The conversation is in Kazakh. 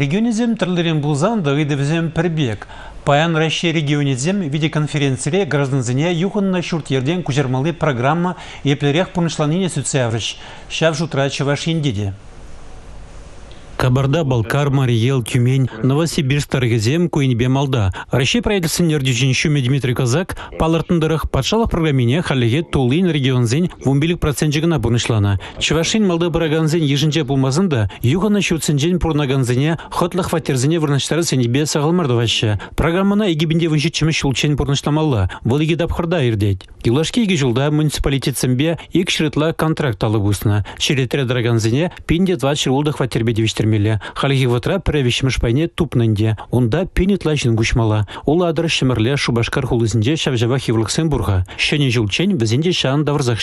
Регионизм тірлерен бұлзан дағидывізем пірбек. Паян Россия регионизм видеоконференцияле гражданзіне юхынна шуртерден күжермалы программа еплерек пұрнышланыне сүтсәвріш. Шав жутра чываш ендеде. Кабарда-Балкар, Мариел, Тюмень, Новосибирск, Таргезем, Куинбе, Малда. Россия правительствен ердюжіншуме Дмитрий Казак палыртындырық патшалық программине халеге тулын регионзен вумбилік процентжігіна бұрнышлана. Чывашин Малда бараганзен ежінже булмазында юғана шутсенжен пурнаганзене хотлық фатерзене вырнаштары сенебе сағылмардывашы. Программана егибінде выншетчімі шулчен бұрнышламалла. Бұл еге дапқырда ердейд. Килашки еге жылда муниципалитет сәмбе ек шырытла контракт алып ұсына. Шеретері драганзене пинде 20 жылдық фатербе девіштермелі. Халихи ватра пірәвішіміш пайне тупнынде. Онда пенетла жин гушмала. Ол адыр шымырле шубашкар хулызінде шавжава хивлықсен бұрға. Шәне жылчен бізінде шаан давырзақ